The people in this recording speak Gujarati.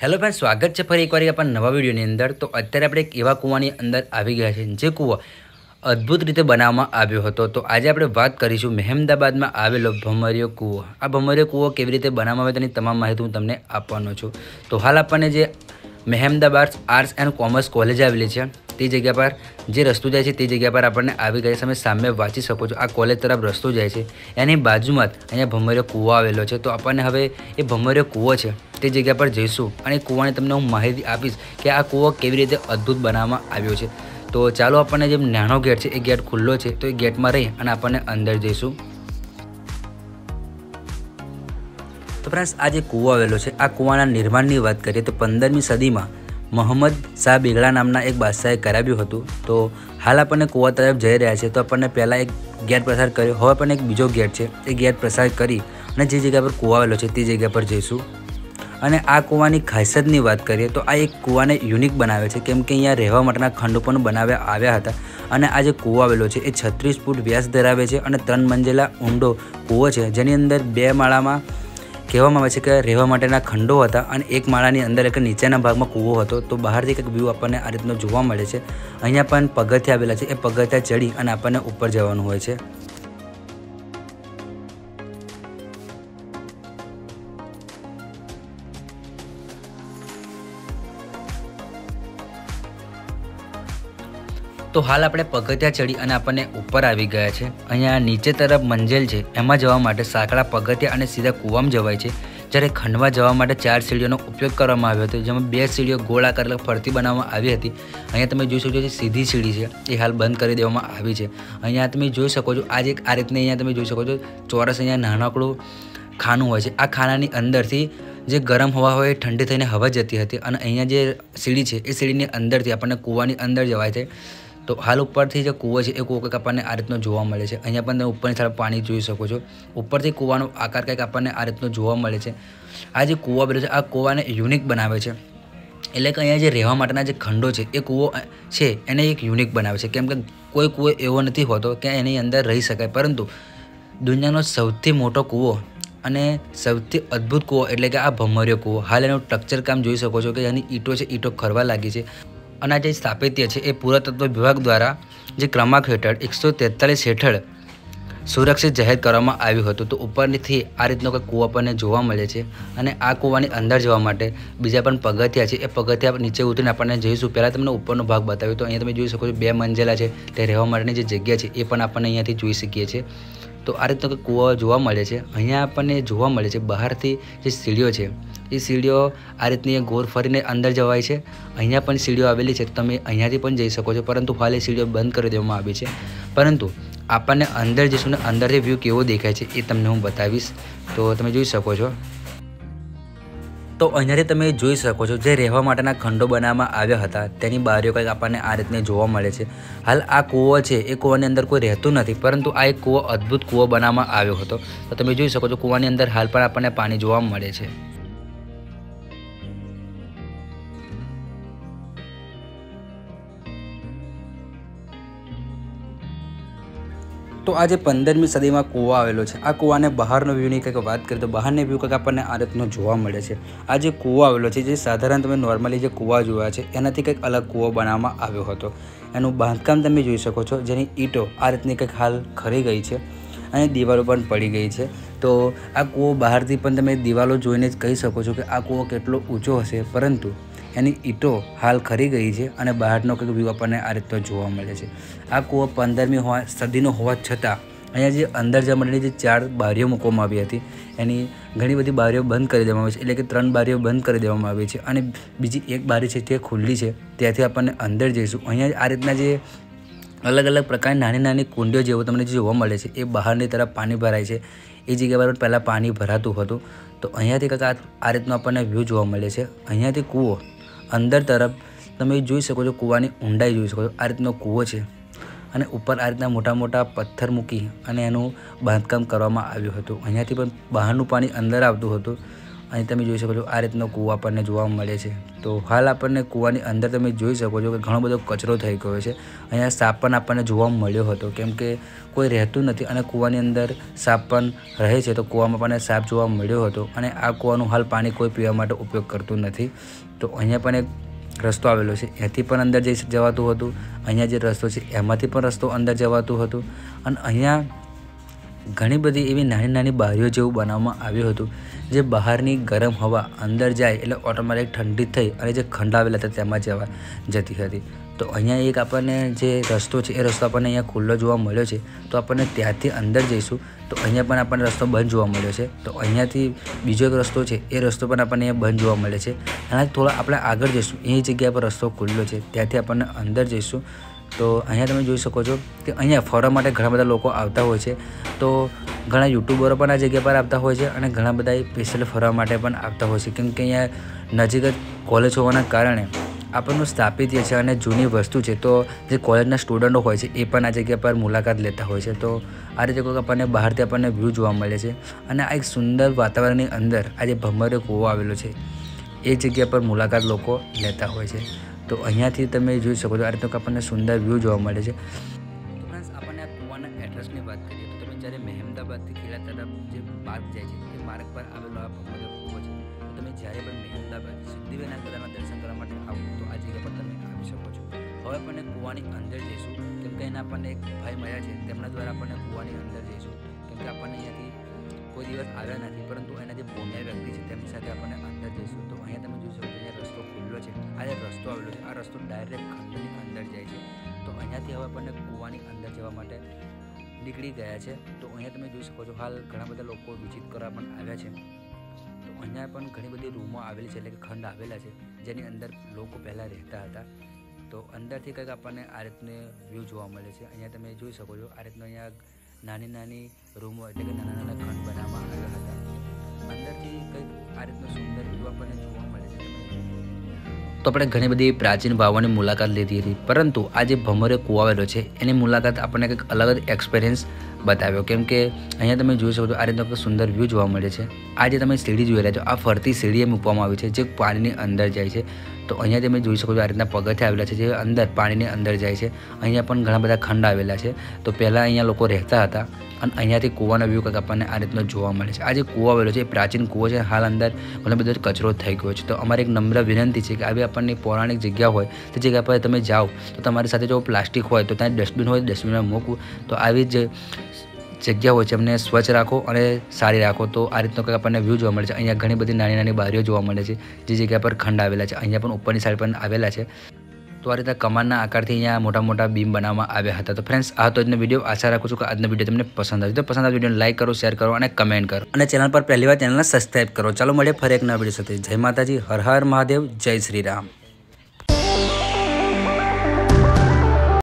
હેલો ફ્રેન્ડ સ્વાગત છે ફરી એકવાર આપણા નવા વિડીયોની અંદર. તો અત્યારે આપણે એક એવા કૂવાની અંદર આવી ગયા છે જે કૂવો અદ્ભુત રીતે બનાવવામાં આવ્યો હતો. તો આજે આપણે વાત કરીશું મહેમદાબાદમાં આવેલો ભમરિયો કૂવો. આ ભમરિયો કૂવો કેવી રીતે બનાવવામાં આવે તેની તમામ માહિતી હું તમને આપવાનો છું. તો હાલ આપણને જે Mahemdabad arts and commerce college આવેલી છે તે જગ્યા પર જે રસ્તો જાય છે તે જગ્યા પર આપણને આવી ગયા તમે સામે વાંચી શકો છો. આ કોલેજ તરફ રસ્તો જાય છે. એની બાજુમાં જ અહીંયા ભમરિયો કૂવો આવેલો છે. તો આપણને હવે એ ભમરિયો કૂવો છે તે જગ્યા પર જઈશું અને કૂવાની તમને હું માહિતી આપીશ કે આ કૂવો કેવી રીતે અદ્ભુત બનાવવામાં આવ્યો છે. તો ચાલો આપણને જે નાનો ગેટ છે એ ગેટ ખુલ્લો છે. તો એ ગેટમાં રહી અને આપણને અંદર જઈશું. તો ફ્રેન્ડ્સ આ જે કૂવો આવેલો છે, આ કૂવાના નિર્માણની વાત કરીએ તો પંદરમી સદીમાં મોહમ્મદ શાહ બેગડા નામના એક બાદશાહે કરાવ્યું હતું. તો હાલ આપણને કુવા તરફ જઈ રહ્યા છે. તો આપણને પહેલાં એક ગેટ પ્રસાર કર્યો. હવે પણ એક બીજો ગેટ છે. એ ગેટ પ્રસાર કરી અને જે જગ્યા પર કૂવા આવેલો છે તે જગ્યા પર જઈશું. અને આ કૂવાની ખાસિયતની વાત કરીએ તો આ એક કૂવાને યુનિક બનાવે છે. કેમ કે અહીંયા રહેવા માટેના ખંડો પણ બનાવ્યા આવ્યા હતા. અને આ જે કૂવો આવેલો છે એ છત્રીસ ફૂટ વ્યાસ ધરાવે છે અને ત્રણ મંજિલા ઊંડો કૂવો છે. જેની અંદર બે માળામાં કહેવામાં આવે છે કે રહેવા માટેના ખંડો હતા અને એક માળાની અંદર એક નીચેના ભાગમાં કૂવો હતો. તો બહારથી કંઈક વ્યૂ આપણને આ રીતનો જોવા મળે છે. અહીંયા પણ પગથિયા આવેલા છે. એ પગથિયા ચડી અને આપણને ઉપર જવાનું હોય છે. તો હાલ આપણે પગથિયા ચડી અને આપણને ઉપર આવી ગયા છે. અહીંયા નીચે તરફ મંજિલ છે. એમાં જવા માટે સાંકડા, પગથિયા અને સીધા કૂવામાં જવાય છે. જ્યારે ખંડમાં જવા માટે ચાર સીડીઓનો ઉપયોગ કરવામાં આવ્યો હતો, જેમાં બે સીડીઓ ગોળાકાર ફરતી બનાવવામાં આવી હતી. અહીંયા તમે જોઈ શકો છો સીધી સીડી છે, એ હાલ બંધ કરી દેવામાં આવી છે. અહીંયા તમે જોઈ શકો છો આજે આ રીતની અહીંયા તમે જોઈ શકો છો, ચોરસ અહીંયા નાનકડું ખાનું હોય છે. આ ખાનાની અંદરથી જે ગરમ હવા હોય એ ઠંડી થઈને હવા જતી હતી અને અહીંયા જે સીડી છે, એ સીડીની અંદરથી આપણને કૂવાની અંદર જવાય છે. તો હાલ ઉપરથી જે કૂવો છે, એ કૂવો કંઈક આપણને આ રીતનો જોવા મળે છે. અહીંયા પણ તમે ઉપરની સાઈડ પાણી જોઈ શકો છો. ઉપરથી કૂવાનો આકાર કંઈક આપણને આ રીતનો જોવા મળે છે. આ જે કૂવો બેઠો છે, આ કૂવાને યુનિક બનાવે છે. એટલે કે અહીંયા જે રહેવા માટેના જે ખંડો છે, એ કૂવો છે, એને એક યુનિક બનાવે છે. કેમ કે કોઈ કૂવો એવો નથી હોતો કે એની અંદર રહી શકાય. પરંતુ દુનિયાનો સૌથી મોટો કૂવો અને સૌથી અદ્ભુત કૂવો એટલે કે આ ભમરિયો કૂવો, હાલ એનું સ્ટ્રક્ચર કામ જોઈ શકો છો કે એની ઈંટો છે, ઈંટો ખરવા લાગી છે. અને જે સ્થાપિત્ય છે એ પુરાતત્વ વિભાગ દ્વારા જે ક્રમાંક હેઠળ એકસો તેતાલીસ હેઠળ સુરક્ષિત જાહેર કરવામાં આવ્યું હતું. તો ઉપરથી આ રીતનો કોઈ કૂવો આપણને જોવા મળે છે અને આ કૂવાની અંદર જવા માટે બીજા પણ પગથિયા છે. એ પગથિયા નીચે ઉતરીને આપણને જઈશું. પહેલાં તમને ઉપરનો ભાગ બતાવ્યો તો અહીંયા તમે જોઈ શકો છો બે મંજિલા છે. તે રહેવા માટેની જે જગ્યા છે એ પણ આપણને અહીંયાથી જોઈ શકીએ છીએ. તો આ રીતનો કૂવો જોવા મળે છે. અહીંયા આપણને જોવા મળે છે બહારથી જે સીડીઓ છે એ સીડીઓ આ રીતની ગોર ફરીને અંદર જવાય છે. અહીંયા પણ સીડીઓ આવેલી છે. તમે અહીંયાથી પણ જઈ શકો છો. પરંતુ હાલ એ સીડીઓ બંધ કરી દેવામાં આવી છે. પરંતુ આપણને અંદર જઈશું ને અંદરથી વ્યૂ કેવો દેખાય છે એ તમને હું બતાવીશ. તો તમે જોઈ શકો છો. તો અહીંયાથી તમે જોઈ શકો છો જે રહેવા માટેના ખંડો બનાવવામાં આવ્યા હતા. તેની બારીઓ કંઈક આપણને આ રીતને જોવા મળે છે. હાલ આ કૂવો છે. એ કૂવાની અંદર કોઈ રહેતું નથી. પરંતુ આ એક કૂવો અદ્ભુત કૂવો બનાવવામાં આવ્યો હતો. તો તમે જોઈ શકો છો કૂવાની અંદર હાલ પણ આપણને પાણી જોવા મળે છે. તો આજે પંદરમી સદીમાં કૂવો આવેલો છે. આ કૂવાને બહારનો વ્યૂની કંઈક વાત કરીએ તો બહારને વ્યૂ કંઈક આપણને આ રીતનો જોવા મળે છે. આ જે કૂવો આવેલો છે, જે સાધારણ તમે નોર્મલી જે કૂવા જોયા છે, એનાથી કંઈક અલગ કૂવો બનાવવામાં આવ્યો હતો. એનું બાંધકામ તમે જોઈ શકો છો, જેની ઈંટો આ રીતની કંઈક હાલ ખરી ગઈ છે અને દિવાલો પણ પડી ગઈ છે. તો આ કૂવો બહારથી પણ તમે દિવાલો જોઈને જ કહી શકો છો કે આ કૂવો કેટલો ઊંચો હશે. પરંતુ એની ઈંટો હાલ ખરી ગઈ છે અને બહારનો કંઈક વ્યૂ આપણને આ રીતનો જોવા મળે છે. આ કૂવો પંદરમી હોવા, સદીનો હોવા છતાં અહીંયા જે અંદર જવા માટેની જે ચાર બારીઓ મૂકવામાં આવી હતી, એની ઘણી બધી બારીઓ બંધ કરી દેવામાં આવી છે, એટલે કે ત્રણ બારીઓ બંધ કરી દેવામાં આવી છે અને બીજી એક બારી છે તે ખુલ્લી છે, ત્યાંથી આપણને અંદર જઈશું. અહીંયા આ રીતના જે અલગ અલગ પ્રકારની નાની નાની કુંડીઓ જેવું તમને જોવા મળે છે, એ બહારની તરફ પાણી ભરાય છે. એ જગ્યા પર પહેલાં પાણી ભરાતું હતું. તો અહીંયાથી કંઈક આ રીતનો આપણને વ્યૂ જોવા મળે છે. અહીંયાથી કૂવો અંદર તરફ તમે જોઈ શકો છો કૂવાની ઊંડાઈ જોઈ શકો છો. આ રીતનો કૂવો છે અને ઉપર આ રીતના મોટા મોટા પથ્થર મૂકી અને એનું બાંધકામ કરવામાં આવ્યું હતું. અહીંયાથી પણ બહારનું પાણી અંદર આવતું હતું. અહીં તમે જોઈ શકો છો, આ રીતનો કૂવો આપણને જોવા મળે છે. તો હાલ આપણને કૂવાની અંદર તમે જોઈ શકો છો કે ઘણો બધો કચરો થઈ ગયો છે. અહીંયા સાપ પણ આપણને જોવા મળ્યો હતો. કેમ કે કોઈ રહેતું નથી અને કૂવાની અંદર સાપ પણ રહે છે, તો કૂવામાં આપણને સાપ જોવા મળ્યો હતો. અને આ કૂવાનું હાલ પાણી કોઈ પીવા માટે ઉપયોગ કરતું નથી. તો અહીંયા પણ એક રસ્તો આવેલો છે. એથી પણ અંદર જઈ જવાતું હતું. અહીંયા જે રસ્તો છે, એમાંથી પણ રસ્તો અંદર જવાતું હતું. અને અહીંયા ઘણી બધી એવી નાની નાની બારીઓ જેવું બનાવવામાં આવ્યું હતું, જે બહારની ગરમ હવા અંદર જાય એટલે ઓટોમેટિક ઠંડી થઈ અને જે ખંડાવેલા હતા તેમાં જવા જતી હતી. તો અહીંયા એક આપણને જે રસ્તો છે, એ રસ્તો આપણને અહીંયા ખુલ્લો જોવા મળ્યો છે, તો આપણને ત્યાંથી અંદર જઈશું, તો અહીંયા પણ આપણને રસ્તો બંધ જોવા મળ્યો છે. તો અહીંયાથી બીજો એક રસ્તો છે, એ રસ્તો પણ આપણને અહીંયા બંધ જોવા મળે છે. અને થોડા આપણે આગળ જઈશું, એ જગ્યા પર રસ્તો ખુલ્લો છે, ત્યાંથી આપણને અંદર જઈશું. તો અહીંયા તમે જોઈ શકો છો કે અહીંયા ફરવા માટે ઘણા બધા લોકો આવતા હોય છે. તો ઘણા યુટ્યુબરો પણ આ જગ્યા પર આવતા હોય છે અને ઘણા બધા સ્પેશિયલ ફરવા માટે પણ આવતા હોય છે. કેમ કે અહીંયા નજીક જ કોલેજ હોવાના કારણે આપણનું સ્થાપિત છે અને જૂની વસ્તુ છે. તો જે કોલેજના સ્ટુડન્ટો હોય છે એ પણ આ જગ્યા પર મુલાકાત લેતા હોય છે. તો આ રીતે કોઈક આપણને બહારથી આપણને વ્યૂ જોવા મળે છે. અને આ એક સુંદર વાતાવરણની અંદર આ જે ભમરે કૂવો આવેલો છે, એ જગ્યા પર મુલાકાત લોકો લેતા હોય છે. તો અહીંયાથી તમે જોઈ શકો છો, આ રીતે આપણને સુંદર વ્યૂ જોવા મળે છે. તો ફ્રેન્ડ્સ આપણને આ એડ્રેસની વાત કરીએ તો તમે જ્યારે મહેમદાબાદથી ખેડા તરફ જે માર્ગ જાય છે, એ માર્ગ પર આવેલો આ ભમરે કૂવો છે. તો તમે જ્યારે પણ મહેમદાબાદ સિદ્ધિવિનાયક દાદાના દર્શન કરવા માટે આવો, તો આ જગ્યા પર તમે આવી શકો છો. હવે આપણને કૂવાની અંદર જઈશું, કેમ કે એના આપણને એક ભાઈ મળ્યા છે, તેમના દ્વારા આપણને કૂવાની અંદર જઈશું. કેમ કે આપણને અહીંયાથી કોઈ દિવસ આવ્યા નથી, પરંતુ એના જે ભૂમિયા વ્યક્તિ છે, તેમની સાથે આપણને અંદર જઈશું. તો અહીંયા તમે જોઈ શકો છો ખુલ્લો છે. આ જે રસ્તો આવેલો છે. આ રસ્તો ડાયરેક્ટ ખંડની અંદર જાય છે. તો અહીંયાથી હવે આપણને કૂવાની અંદર જવા માટે નીકળી ગયા છે. તો અહીંયા તમે જોઈ શકો છો, હાલ ઘણા બધા લોકો વિઝિટ કરવા પણ આવ્યા છે. તો અહીંયા પણ ઘણી બધી રૂમો આવેલી છે, એટલે કે ખંડ આવેલા છે, જેની અંદર લોકો પહેલાં રહેતા હતા. તો અંદરથી કંઈક આપણને આ રીતને વ્યૂ જોવા મળે છે. અહીંયા તમે જોઈ શકો છો, આ રીતનું અહીંયા નાની નાની રૂમો એટલે કે નાના નાના ખંડ બનાવવામાં આવ્યા હતા. અંદરથી કંઈક આ રીતનો સુંદર વ્યૂ આપણને જોવા તો આપણે ઘણી બધી પ્રાચીન ભાવોની મુલાકાત લીધી હતી. પરંતુ આ જે ભમરે કૂવો આવેલો છે, એની મુલાકાત આપણને કંઈક અલગ જ એક્સપિરિયન્સ બતાવ્યો. કેમ કે અહીંયા તમે જોઈ શકો છો, આ રીતનો સુંદર વ્યૂ જોવા મળે છે. આ જે તમે સીડી જોઈ રહ્યા છો, આ ફરતી સીડી એમ મૂકવામાં આવી છે, જે પાણીની અંદર જાય છે. તો અહીંયા તમે જોઈ શકો છો આ રીતના પગથિયા આવેલા છે જે અંદર, પાણીની અંદર જાય છે. અહીંયા પણ ઘણા બધા ખંડ આવેલા છે. તો પહેલાં અહીંયા લોકો રહેતા હતા અને અહીંયાથી કૂવાનો વ્યૂ કંઈક આપણને આ રીતનો જોવા મળે છે. આ જે કૂવો આવેલો છે, એ પ્રાચીન કૂવો છે. હાલ અંદર ઘણો બધો કચરો થઈ ગયો છે. તો અમારી એક નમ્ર વિનંતી છે કે આવી આપણને પૌરાણિક જગ્યા હોય, તે જગ્યા પર તમે જાઓ. તો તમારી સાથે જો પ્લાસ્ટિક હોય, તો ત્યાં ડસ્ટબિન હોય ડસ્ટબિનમાં મૂકવું. તો આવી જ જગ્યા હોય છે એમને સ્વચ્છ રાખો અને સારી રાખો. તો આ રીતનો કંઈક આપણને વ્યૂ જોવા મળે છે. અહીંયા ઘણી બધી નાની નાની બારીઓ જોવા મળે છે, જે જગ્યા પર ખંડ આવેલા છે. અહીંયા પણ ઉપરની સાઈડ પણ આવેલા છે. તો આ રીતે કમાનના આકારથી અહીંયા મોટા મોટા બીમ બનાવવામાં આવ્યા હતા. તો ફ્રેન્ડ્સ આ તો આજનો વીડિયો આશા રાખું છું કે આજનો વીડિયો તમને પસંદ આવે તો પસંદ આવે વીડિયો લાઇક કરો શેર કરો અને કમેન્ટ કરો. અને ચેનલ પર પહેલી વાર ચેનલને સબસ્ક્રાઈબ કરો. ચાલો મળીએ ફરી એક નવા વીડિયો સાથે. જય માતાજી. હર હર મહાદેવ. જય શ્રી રામ.